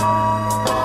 Música